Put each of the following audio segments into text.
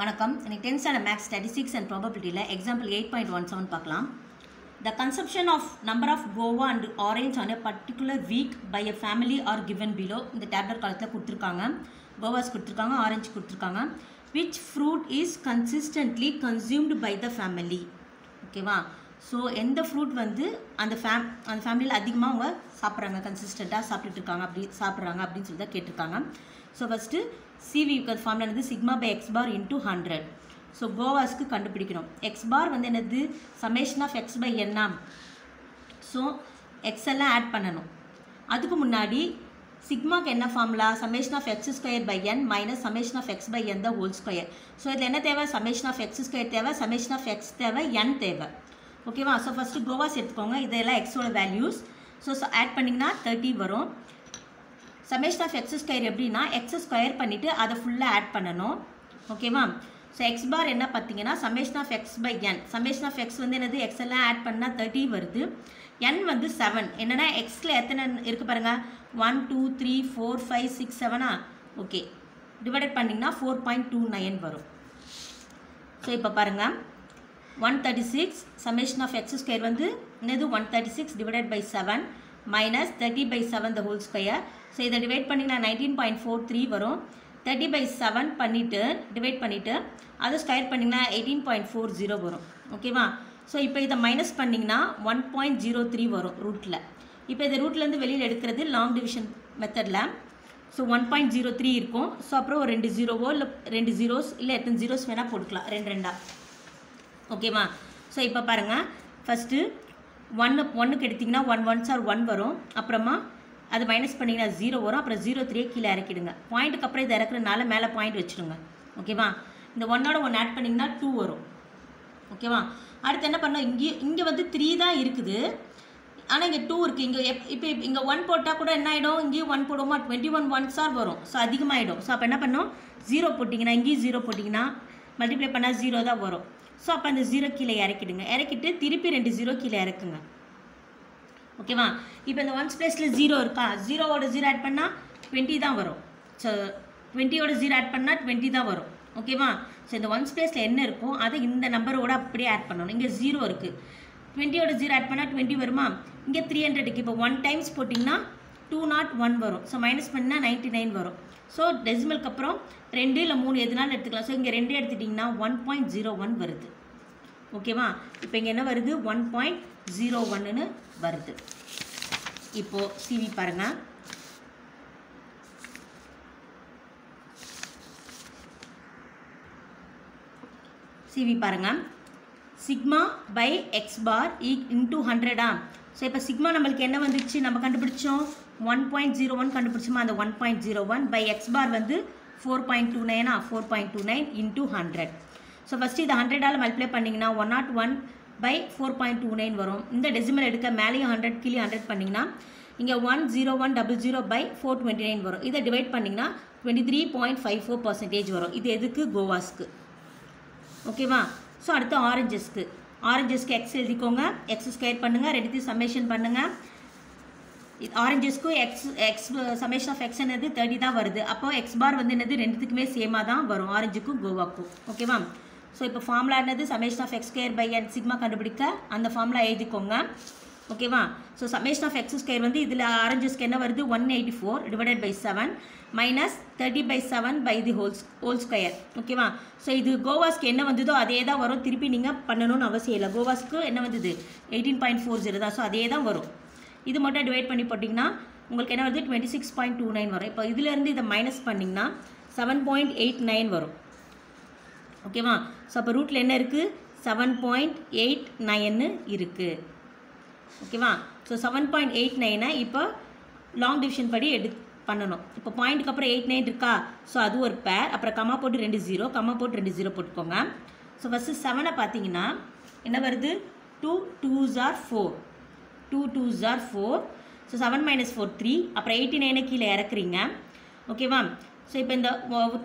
வணக்கம். இன்னைக்கு tenth standard maths statistics and ப்ராபபிலிட்டியில் example eight point one seven பார்க்கலாம். The consumption of number of guava and orange on a particular week by a family are given below இந்த tablet காலத்தில் கொடுத்துருக்காங்க. Guavas கொடுத்துருக்காங்க orange கொடுத்துருக்காங்க. Which fruit is consistently consumed by the family ஓகேவா so எந்த fruit வந்து அந்த fame அந்த ஃபேமிலியில் அதிகமாக அவங்க சாப்பிட்றாங்க கன்சிஸ்டண்ட்டாக சாப்பிட்டுட்டு இருக்காங்க அப்படி சாப்பிட்றாங்க அப்படின்னு சொல்லி தான் கேட்டிருக்காங்க. ஸோ ஃபஸ்ட்டு சிவி ஃபார்முலா என்னது? Sigma by x bar into hundred so கோவாஸ்க்கு கண்டுபிடிக்கணும். எக்ஸ் பார் வந்து என்னது? சமேஷன் ஆஃப் எக்ஸ் பை என்னா ஸோ எக்ஸ் எல்லாம் ஆட் பண்ணணும். அதுக்கு முன்னாடி சிக்மாக்கு என்ன formula summation of x square by n minus summation of x by n the whole square so இதில் என்ன தேவை? சமேஷன் ஆஃப் எக்ஸ் ஸ்கொயர் தேவை சமேஷன் ஆஃப் எக்ஸ் தேவை என் தேவை. ஓகேவா ஸோ ஃபஸ்ட்டு கோவாஸ் எடுத்துக்கோங்க. இதெல்லாம் எக்ஸோட வேல்யூஸ் ஸோ ஆட் பண்ணிங்கன்னா தேர்ட்டி வரும். சமேஷன் ஆஃப் எக்ஸ் ஸ்கொயர் எப்படின்னா எக்ஸ் ஸ்கொயர் பண்ணிவிட்டு அதை ஃபுல்லாக ஆட் பண்ணணும். ஓகேவா ஸோ எக்ஸ் பார் என்ன பார்த்தீங்கன்னா summation of x by n summation of x வந்து என்னது? எக்ஸ் எல்லாம் ஆட் பண்ணால் தேர்ட்டி வருது. என் வந்து செவன் என்னென்னா எக்ஸில் எத்தனை இருக்குது பாருங்கள் one two three four five six செவனா ஓகே டிவைடட் பண்ணிங்கன்னா ஃபோர் பாயிண்ட் டூ நைன் வரும். ஸோ இப்போ பாருங்கள் one thirty six summation of x square வந்து என்னது? One thirty six divided by seven minus thirty by seven the whole square so இதை divide பண்ணிங்கன்னா nineteen point four three வரும். Thirty by seven பண்ணிவிட்டு divide பண்ணிவிட்டு அதை ஸ்கொயர் பண்ணிங்கன்னா eighteen point four zero வரும். ஓகேவா ஸோ இப்போ இதை மைனஸ் பண்ணிங்கன்னா ஒன் பாயிண்ட் ஜீரோ த்ரீ வரும் ரூட்டில் இப்போ இதை ரூட்லேருந்து வெளியில் எடுக்கிறது லாங் டிவிஷன் மெத்தடில் so one point zero three இருக்கும். ஸோ அப்புறம் ஒரு ரெண்டு ஜீரோவோ இல்லை ரெண்டு ஜீரோஸ் இல்லை எத்தனை ஜீரோஸ் வேணால் போட்டுக்கலாம். ரெண்டு ரெண்டாக ஓகேவா ஸோ இப்போ பாருங்கள் ஃபஸ்ட்டு ஒன்று ஒன்றுக்கு எடுத்திங்கன்னா ஒன் ஒன்ஸ் ஆர் ஒன் வரும். அப்புறமா அது மைனஸ் பண்ணிங்கன்னா ஜீரோ வரும். அப்புறம் ஜீரோ த்ரீ கீழே இறக்கிடுங்க. பாயிண்ட்டுக்கு அப்புறம் இதை இறக்குறதுனால மேலே பாயிண்ட் வச்சுடுங்க. ஓகேவா இந்த ஒன்னோட ஒன்று ஆட் பண்ணிங்கன்னா டூ வரும். ஓகேவா அடுத்து என்ன பண்ணோம் இங்கே இங்கே வந்து த்ரீ தான் இருக்குது. ஆனால் இங்கே டூ இருக்குது இங்கே எப் இப்போ இங்கே ஒன் போட்டால் கூட என்ன ஆகிடும் இங்கேயும் ஒன் போடுவோமா? டுவெண்ட்டி ஒன் ஒன்ஸ் ஆர் வரும். ஸோ அதிகமாகிடும் ஸோ அப்போ என்ன பண்ணோம் ஜீரோ போட்டிங்கன்னா இங்கேயும் ஜீரோ போட்டிங்கன்னா மல்டிப்ளை பண்ணால் ஜீரோ தான் வரும். ஸோ அப்போ அந்த ஜீரோ கீழே இறக்கிடுங்க. இறக்கிட்டு திருப்பி ரெண்டு ஜீரோ கீழே இறக்குங்க. ஓகேவா இப்போ இந்த ஒன்ஸ் ப்ளேஸில் ஜீரோ இருக்கா? ஜீரோவோட ஜீரோ ஆட் பண்ணால் டுவெண்ட்டி தான் வரும். ஸோ டுவெண்ட்டியோட ஜீரோ ஆட் பண்ணால் டுவெண்ட்டி தான் வரும். ஓகேவா ஸோ இந்த ஒன்ஸ் ப்ளேஸில் என்ன இருக்கோ அதை இந்த நம்பரோட அப்படியே ஆட் பண்ணணும். இங்கே ஜீரோ இருக்குது டுவெண்ட்டியோட ஜீரோ ஆட் பண்ணால் டுவெண்ட்டி வருமா? இங்கே த்ரீ ஹண்ட்ரடுக்கு இப்போ ஒன் டைம்ஸ் போட்டிங்கன்னா டூ நாட் ஒன் வரும். ஸோ மைனஸ் பண்ணால் நைன்ட்டி நைன் வரும் ஸோ டெசிமலுக்கு அப்புறம் ரெண்டு இல்லை மூணு எதுனாலும் எடுத்துக்கலாம். ஸோ இங்கே ரெண்டு எடுத்துட்டிங்கன்னா ஒன் பாயிண்ட் ஜீரோ ஒன் வருது. ஓகேவா இப்போ இங்கே என்ன வருது? ஒன் பாயிண்ட் ஜீரோ ஒன்னுன்னு வருது. இப்போது சிவி பாருங்கள் சிவி பாருங்கள் sigma by x bar e e into ஹண்ட்ரடா so இப்போ சிக்மா நம்மளுக்கு என்ன வந்துச்சு? நம்ம கண்டுபிடிச்சோம். ஒன் பாயிண்ட் ஜீரோ ஒன் கண்டுபிடிச்சோமா? அந்த one point zero one by x bar வந்து ஃபோர் பாயிண்ட் டூ நைனா four point two nine into hundred so first இதை ஹண்ட்ரடால் மல்டிப்ளை பண்ணிங்கன்னா one nought one by four point two nine வரும். இந்த decimal எடுக்க மேலேயும் ஹண்ட்ரட் கீழே ஹண்ட்ரட் பண்ணிங்கன்னா இங்கே one zero one double zero by four twenty nine வரும். இதை டிவைட் பண்ணிங்கன்னா twenty three point five four percentage வரும். இது எதுக்கு? கோவாஸ்க்கு. ஓகேவா ஸோ அடுத்து ஆரஞ்சஸ்க்கு ஆரஞ்சஸ்க்கு எக்ஸ் எழுதிக்கோங்க. எக்ஸ் ஸ்கொயர் பண்ணுங்கள் ரெண்டுத்தையும் சம்மேஷன் பண்ணுங்கள் இது ஆரஞ்சஸ்க்கும் x x summation of x என்னது? தேர்ட்டி தான் வருது. அப்போ எக்ஸ் பார் வந்து என்னது? ரெண்டுத்துக்குமே சேமாக தான் வரும். ஆரஞ்சுக்கும் கோவாக்கும் ஓகேவா ஸோ இப்போ ஃபார்முலா என்னது? Summation of x square by n sigma கண்டுபிடிக்க அந்த ஃபார்முலா எழுதிக்கோங்க. ஓகேவா? So summation of x square வந்து இதில் ஆரஞ்சஸ்க்கு என்ன வருது one eighty four divided by seven minus thirty by seven by the wholes whole square ஓகேவா? ஸோ இது கோவாஸ்க்கு என்ன வந்ததோ அதே தான் வரும். திருப்பி நீங்கள் பண்ணணும்னு அவசியம் இல்லை. கோவாஸ்க்கு என்ன வந்தது? எயிட்டீன் பாயிண்ட் ஃபோர் ஜீரோ தான். ஸோ அதே தான் வரும். இது மட்டும் டிவைட் பண்ணி போட்டிங்கன்னா உங்களுக்கு என்ன வருது? Twenty six point two nine வரும். இப்போ இதுலேருந்து இதை மைனஸ் பண்ணிங்கன்னா செவன் பாயிண்ட் எயிட் நைன் வரும். ஓகேவா? ஸோ அப்போ ரூட்டில் என்ன இருக்குது செவன் பாயிண்ட் எயிட் நைன்னு இருக்குது ஓகேவா? ஸோ செவன் பாயிண்ட் எயிட் நைனை இப்போ லாங் டிவிஷன் படி எடு பண்ணணும். இப்போ பாயிண்ட்டுக்கு அப்புறம் எயிட் நைன் இருக்கா? ஸோ அது ஒரு பேர் அப்புறம் கம்மா போட்டு ரெண்டு ஜீரோ கம்மா போட்டு ரெண்டு ஜீரோ போட்டுக்கோங்க. ஸோ ஃபஸ்ட்டு செவனை பார்த்தீங்கன்னா என்ன வருது? Two two jar four two two jar four so seven minus four three அப்புறம் எயிட்டி நைனை கீழே இறக்குறீங்க. ஓகேவா? ஸோ இப்போ இந்த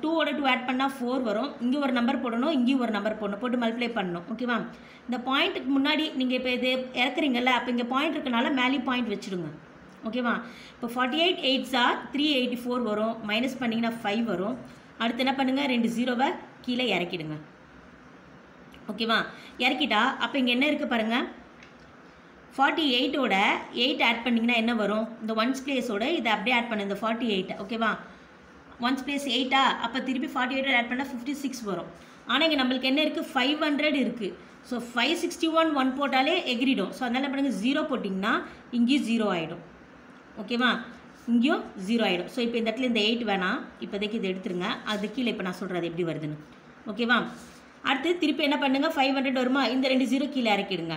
டூவோட டூ ஆட் பண்ணால் ஃபோர் வரும். இங்கே ஒரு நம்பர் போடணும் இங்கேயும் ஒரு நம்பர் போடணும். போட்டு மல்டிப்ளை பண்ணணும். ஓகேவா இந்த பாயிண்ட்டுக்கு முன்னாடி நீங்கள் இப்போ இது இறக்குறீங்கல்ல அப்போ இங்கே பாயிண்ட் இருக்கனால மேலே பாயிண்ட் வச்சுடுங்க. ஓகேவா இப்போ forty eight eights are three eighty four வரும். மைனஸ் பண்ணிங்கன்னா ஃபைவ் வரும். அடுத்து என்ன பண்ணுங்கள் ரெண்டு ஜீரோவை கீழே இறக்கிடுங்க. ஓகேவா இறக்கிட்டா அப்போ இங்கே என்ன இருக்குது பாருங்கள் ஃபார்ட்டி எயிட்டோட எயிட் ஆட் பண்ணிங்கன்னா என்ன வரும்? இந்த ஒன்ஸ் பிளேஸோட இதை அப்படியே ஆட் பண்ணு இந்த ஃபார்ட்டி எயிட் ஓகேவா ஒன்ஸ் பிளேஸ் எயிட்டா அப்போ திருப்பி ஃபார்ட்டி எயிட் ஆட் பண்ணால் ஃபிஃப்டி சிக்ஸ் வரும். ஆனால் இங்கே நம்மளுக்கு என்ன இருக்குது ஃபைவ் ஹண்ட்ரட் இருக்குது so five sixty one one போட்டாலே எகிரிடும். ஸோ அதனால் பண்ணுங்கள் ஜீரோ போட்டிங்கன்னா இங்கேயும் ஜீரோ ஆகிடும் ஓகேவா இங்கேயும் ஜீரோ ஆகிடும் ஸோ இப்போ இந்த இடத்துல இந்த எயிட் வேணாம். இப்போதைக்கு இதை எடுத்துருங்க. அது கீழே இப்போ நான் சொல்கிறது எப்படி வருதுன்னு. ஓகேவா அடுத்து திருப்பி என்ன பண்ணுங்கள் ஃபைவ் ஹண்ட்ரட் வருமா? இந்த ரெண்டு ஜீரோ கீழே இறக்கிடுங்க.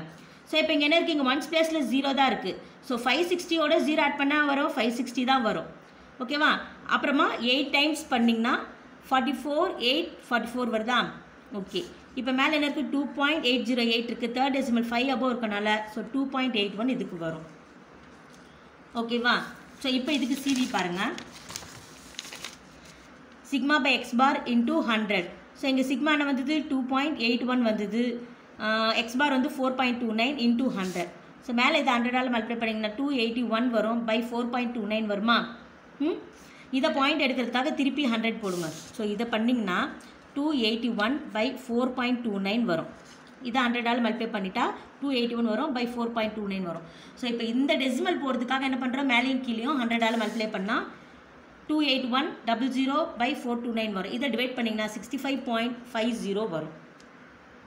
ஸோ இப்போ இங்கே என்ன இருக்குது இங்கே ஒன்ஸ் பிளேஸில் ஜீரோ தான் இருக்குது ஸோ ஃபைவ் சிக்ஸ்டியோட ஜீரோ ஆட் பண்ணால் வரும். ஃபைவ் சிக்ஸ்டி தான் வரும். ஓகேவா? அப்புறமா எயிட் டைம்ஸ் பண்ணிங்கன்னா forty four eight forty four வருதா? ஓகே. இப்போ மேலே என்ன இருக்குது two point eight zero eight இருக்குது தேர்ட் டெசிமல் ஃபைவ் அபோவ் இருக்கனால so two point eight one இதுக்கு வரும். ஓகேவா? ஸோ இப்போ இதுக்கு சிவி பாருங்கள் sigma by x bar into hundred so இங்கே சிக்மான வந்தது? டூ பாயிண்ட் எயிட் ஒன் வந்தது. எக்ஸ் பார் வந்து four point two nine into hundred so மேலே இது ஹண்ட்ரடால் மல்டிப்ளை பண்ணிங்கன்னா டூ எயிட்டி ஒன் வரும். By four point two nine வருமா? இதை பாயிண்ட் எடுக்கிறதுக்காக திருப்பி ஹண்ட்ரட் போடுங்க. ஸோ இதை பண்ணிங்கன்னா two eighty one by four point two nine வரும். இதை ஹண்ட்ரடால் மல்டிப்ளை பண்ணிட்டா டூ எயிட்டி ஒன் வரும் by four point two nine வரும். ஸோ இப்போ இந்த டெசிமல் போகிறதுக்காக என்ன பண்ணுறோம் மேலேயும் கீழேயும் ஹண்ட்ரடால் மல்டிப்ளை பண்ணால் two eight one double zero by four two nine வரும். இதை டிவைட் பண்ணிங்கன்னா sixty five point five zero வரும்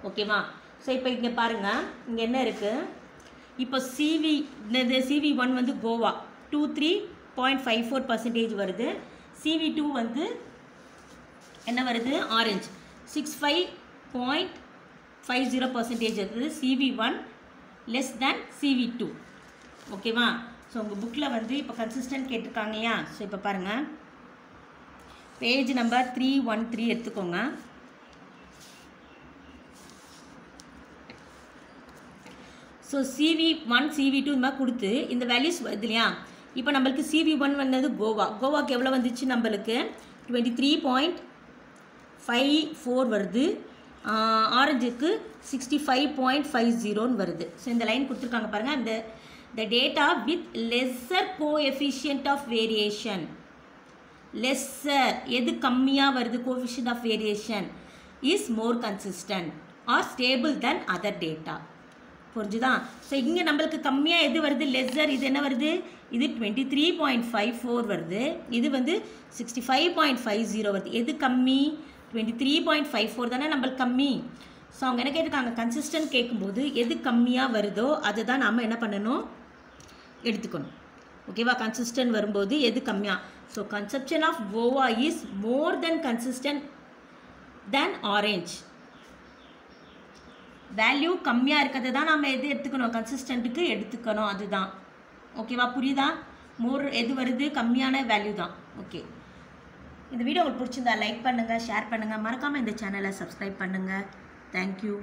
ஓகேவா ஸோ இப்போ இங்கே பாருங்கள் இங்கே என்ன இருக்குது இப்போ சிவி இந்த சிவி ஒன் வந்து guava. Two three point five four percentage வருது. சிவி டூ வந்து என்ன வருது? Orange six five point five zero percentage இருக்குது CV one less than CV two ஓகேவா ஸோ உங்கள் புக்கில் வந்து இப்போ கன்சிஸ்டன்ட் கேட்டிருக்காங்க இல்லையா? ஸோ இப்போ பாருங்கள் page number three one three எடுத்துக்கோங்க. So CV one CV two இந்த மாதிரி கொடுத்து இந்த வேல்யூஸ் வருது இல்லையா? இப்போ நம்மளுக்கு சிவி ஒன் வந்தது கோவா. கோவாக்கு எவ்வளோ வந்துச்சு நம்மளுக்கு? Twenty three point five four வருது. ஆரஞ்சுக்கு சிக்ஸ்டி ஃபைவ் பாயிண்ட் ஃபைவ் ஜீரோன்னு வருது. ஸோ இந்த லைன் கொடுத்துருக்காங்க பாருங்கள் அந்த the data with lesser coefficient of variation lesser எது கம்மியாக வருது? Coefficient of variation is more consistent or stable than other data புரிஞ்சுதா? ஸோ இங்கே நம்மளுக்கு கம்மியாக எது வருது? லெஸ்ஸர் இது என்ன வருது? இது twenty three point five four வருது. இது வந்து sixty five point five zero வருது. எது கம்மி? Twenty three point five four தானே நம்மளுக்கு கம்மி. ஸோ அவங்க என்ன கேட்டிருக்காங்க? கன்சிஸ்டன்ட் கேட்கும்போது எது கம்மியாக வருதோ அதை தான் நம்ம என்ன பண்ணணும்? எடுத்துக்கணும். ஓகேவா கன்சிஸ்டன்ட் வரும்போது எது கம்மியாக so conception of guava is more than consistent than orange value கம்மியாக இருக்கிறது தான் நம்ம எது எடுத்துக்கணும்? கன்சிஸ்டண்ட்டுக்கு எடுத்துக்கணும். அதுதான். ஓகேவா புரியுதா? மோர் எது வருது? கம்மியான வேல்யூ தான். ஓகே இந்த வீடியோ உங்களுக்கு பிடிச்சிருந்தா லைக் பண்ணுங்கள் ஷேர் பண்ணுங்கள் மறக்காமல் இந்த சேனலை சப்ஸ்கிரைப் பண்ணுங்கள் தேங்க்யூ